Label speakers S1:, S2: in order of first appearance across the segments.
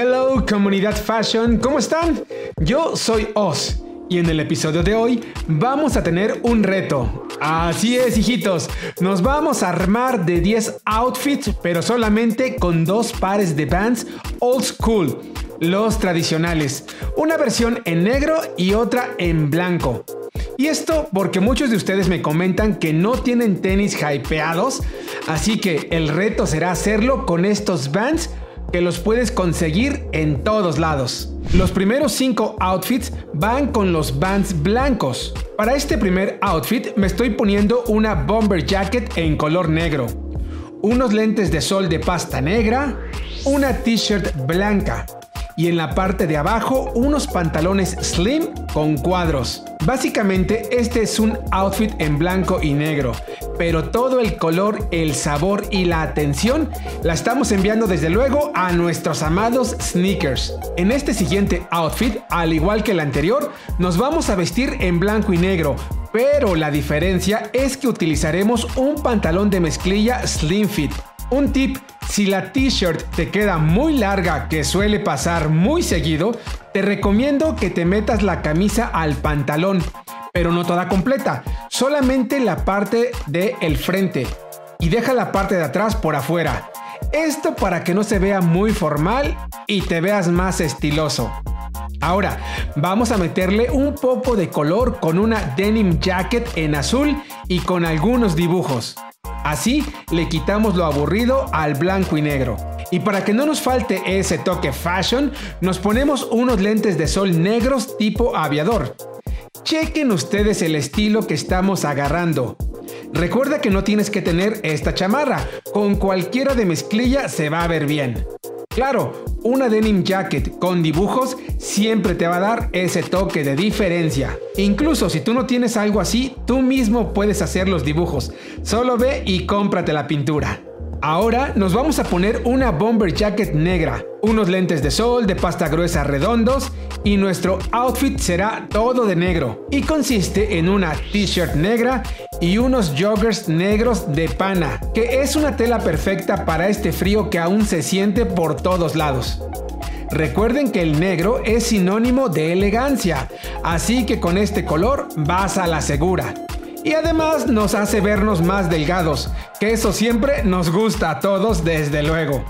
S1: Hello comunidad fashion, ¿cómo están? Yo soy Oz y en el episodio de hoy vamos a tener un reto. Así es, hijitos, nos vamos a armar de 10 outfits, pero solamente con dos pares de bands old school, los tradicionales, una versión en negro y otra en blanco. Y esto porque muchos de ustedes me comentan que no tienen tenis hypeados, así que el reto será hacerlo con estos bands que los puedes conseguir en todos lados. Los primeros 5 outfits van con los bands blancos. Para este primer outfit me estoy poniendo una bomber jacket en color negro, unos lentes de sol de pasta negra, una t-shirt blanca, y en la parte de abajo unos pantalones slim con cuadros. Básicamente este es un outfit en blanco y negro, pero todo el color, el sabor y la atención la estamos enviando desde luego a nuestros amados sneakers. En este siguiente outfit, al igual que el anterior, nos vamos a vestir en blanco y negro, pero la diferencia es que utilizaremos un pantalón de mezclilla slim fit. Un tip si la t-shirt te queda muy larga, que suele pasar muy seguido, te recomiendo que te metas la camisa al pantalón, pero no toda completa, solamente la parte del el frente y deja la parte de atrás por afuera. Esto para que no se vea muy formal y te veas más estiloso. Ahora, vamos a meterle un poco de color con una denim jacket en azul y con algunos dibujos. Así le quitamos lo aburrido al blanco y negro. Y para que no nos falte ese toque fashion, nos ponemos unos lentes de sol negros tipo aviador. Chequen ustedes el estilo que estamos agarrando. Recuerda que no tienes que tener esta chamarra, con cualquiera de mezclilla se va a ver bien. Claro, una denim jacket con dibujos siempre te va a dar ese toque de diferencia. Incluso si tú no tienes algo así, tú mismo puedes hacer los dibujos. Solo ve y cómprate la pintura. Ahora nos vamos a poner una bomber jacket negra, unos lentes de sol de pasta gruesa redondos y nuestro outfit será todo de negro y consiste en una t-shirt negra y unos joggers negros de pana, que es una tela perfecta para este frío que aún se siente por todos lados. Recuerden que el negro es sinónimo de elegancia, así que con este color vas a la segura. Y además nos hace vernos más delgados, que eso siempre nos gusta a todos desde luego.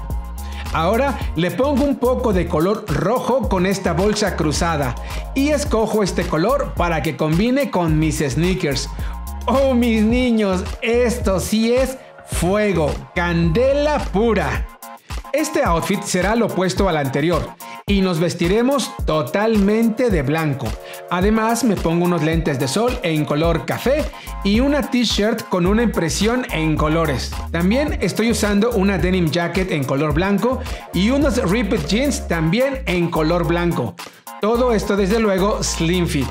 S1: Ahora le pongo un poco de color rojo con esta bolsa cruzada y escojo este color para que combine con mis sneakers. Oh mis niños, esto sí es fuego, candela pura. Este outfit será lo opuesto al anterior y nos vestiremos totalmente de blanco. Además me pongo unos lentes de sol en color café y una t-shirt con una impresión en colores. También estoy usando una denim jacket en color blanco y unos ripped jeans también en color blanco. Todo esto desde luego slim fit.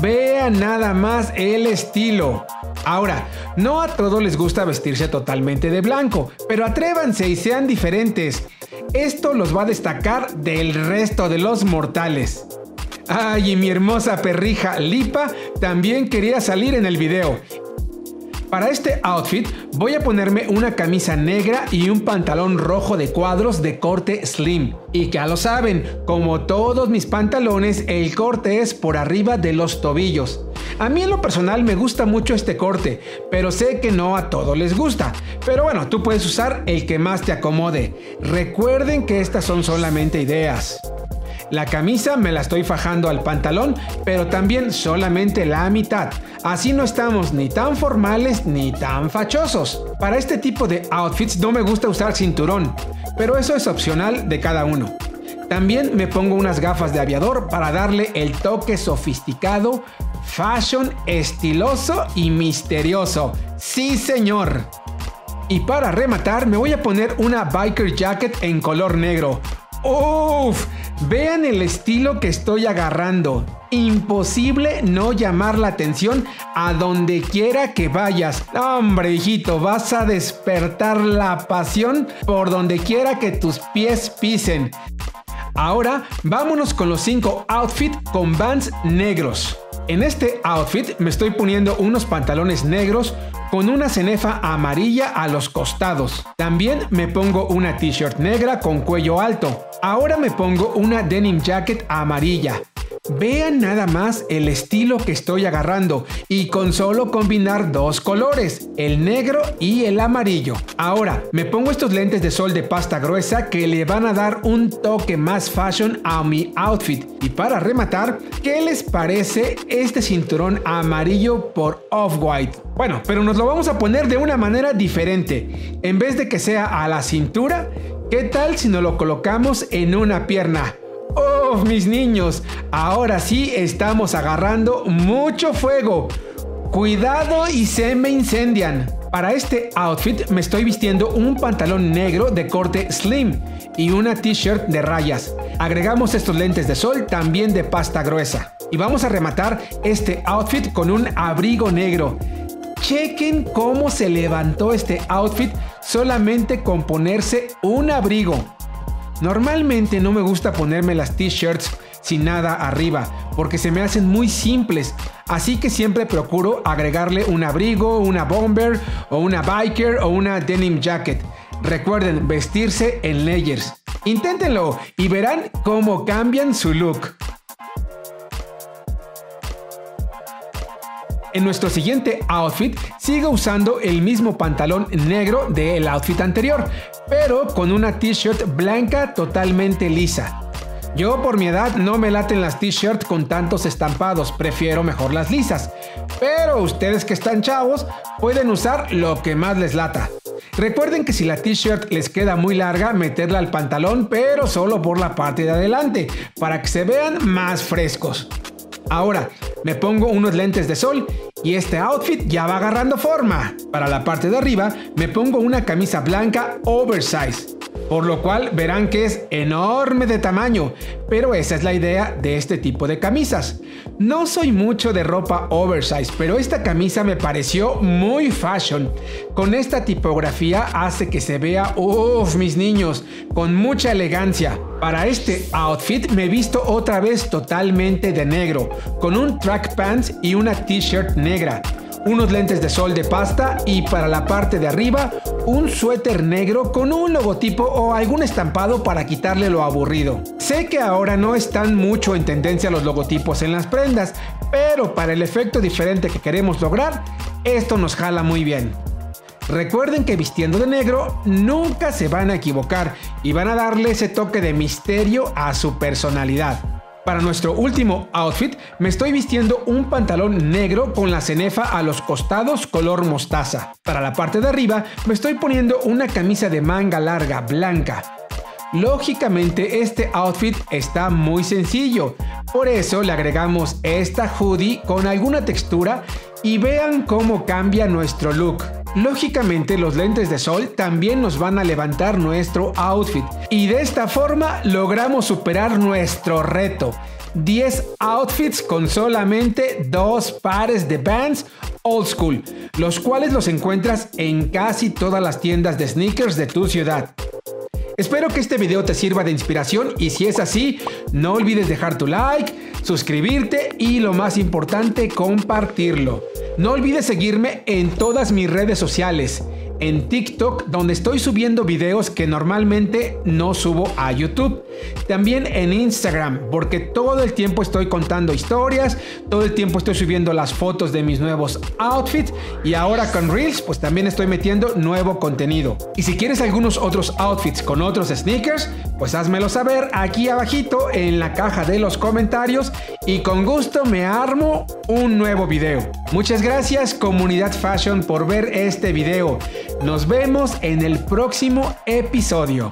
S1: Vean nada más el estilo. Ahora, no a todos les gusta vestirse totalmente de blanco, pero atrévanse y sean diferentes. Esto los va a destacar del resto de los mortales. Ay, y mi hermosa perrija Lipa también quería salir en el video. Para este outfit voy a ponerme una camisa negra y un pantalón rojo de cuadros de corte slim. Y ya lo saben, como todos mis pantalones, el corte es por arriba de los tobillos. A mí en lo personal me gusta mucho este corte, pero sé que no a todos les gusta. Pero bueno, tú puedes usar el que más te acomode. Recuerden que estas son solamente ideas. La camisa me la estoy fajando al pantalón, pero también solamente la mitad. Así no estamos ni tan formales ni tan fachosos. Para este tipo de outfits no me gusta usar cinturón, pero eso es opcional de cada uno. También me pongo unas gafas de aviador para darle el toque sofisticado, fashion, estiloso y misterioso. Sí, señor. Y para rematar me voy a poner una biker jacket en color negro. ¡Uf! Vean el estilo que estoy agarrando. Imposible no llamar la atención a donde quiera que vayas. Hombre, hijito, vas a despertar la pasión por donde quiera que tus pies pisen. Ahora vámonos con los 5 outfits con bands negros. En este outfit me estoy poniendo unos pantalones negros con una cenefa amarilla a los costados. También me pongo una t-shirt negra con cuello alto. Ahora me pongo una denim jacket amarilla. Vean nada más el estilo que estoy agarrando y con solo combinar dos colores, el negro y el amarillo. Ahora me pongo estos lentes de sol de pasta gruesa que le van a dar un toque más fashion a mi outfit. Y para rematar, ¿qué les parece este cinturón amarillo por Off-White? Bueno, pero nos lo vamos a poner de una manera diferente. En vez de que sea a la cintura, ¿qué tal si nos lo colocamos en una pierna? ¡Oh, mis niños! Ahora sí estamos agarrando mucho fuego. Cuidado y se me incendian. Para este outfit me estoy vistiendo un pantalón negro de corte slim y una t-shirt de rayas. Agregamos estos lentes de sol también de pasta gruesa. Y vamos a rematar este outfit con un abrigo negro. Chequen cómo se levantó este outfit solamente con ponerse un abrigo. Normalmente no me gusta ponerme las t-shirts sin nada arriba porque se me hacen muy simples, así que siempre procuro agregarle un abrigo, una bomber o una biker o una denim jacket. Recuerden vestirse en layers. Inténtenlo y verán cómo cambian su look. En nuestro siguiente outfit sigo usando el mismo pantalón negro del outfit anterior, pero con una t-shirt blanca totalmente lisa. Yo por mi edad no me laten las t-shirts con tantos estampados, prefiero mejor las lisas. Pero ustedes que están chavos pueden usar lo que más les lata. Recuerden que si la t-shirt les queda muy larga, meterla al pantalón, pero solo por la parte de adelante, para que se vean más frescos. Ahora, me pongo unos lentes de sol y este outfit ya va agarrando forma. Para la parte de arriba, me pongo una camisa blanca oversize por lo cual verán que es enorme de tamaño, pero esa es la idea de este tipo de camisas. No soy mucho de ropa oversize, pero esta camisa me pareció muy fashion. Con esta tipografía hace que se vea, uff mis niños, con mucha elegancia. Para este outfit me he visto otra vez totalmente de negro, con un track pants y una t-shirt negra unos lentes de sol de pasta y para la parte de arriba un suéter negro con un logotipo o algún estampado para quitarle lo aburrido. Sé que ahora no están mucho en tendencia los logotipos en las prendas, pero para el efecto diferente que queremos lograr, esto nos jala muy bien. Recuerden que vistiendo de negro nunca se van a equivocar y van a darle ese toque de misterio a su personalidad. Para nuestro último outfit me estoy vistiendo un pantalón negro con la cenefa a los costados color mostaza. Para la parte de arriba me estoy poniendo una camisa de manga larga blanca. Lógicamente este outfit está muy sencillo, por eso le agregamos esta hoodie con alguna textura y vean cómo cambia nuestro look. Lógicamente los lentes de sol también nos van a levantar nuestro outfit y de esta forma logramos superar nuestro reto. 10 outfits con solamente dos pares de bands old school, los cuales los encuentras en casi todas las tiendas de sneakers de tu ciudad. Espero que este video te sirva de inspiración y si es así, no olvides dejar tu like, suscribirte y lo más importante, compartirlo. No olvides seguirme en todas mis redes sociales en TikTok donde estoy subiendo videos que normalmente no subo a YouTube. También en Instagram porque todo el tiempo estoy contando historias, todo el tiempo estoy subiendo las fotos de mis nuevos outfits y ahora con Reels pues también estoy metiendo nuevo contenido. Y si quieres algunos otros outfits con otros sneakers, pues házmelo saber aquí abajito en la caja de los comentarios y con gusto me armo un nuevo video. Muchas gracias comunidad fashion por ver este video. Nos vemos en el próximo episodio.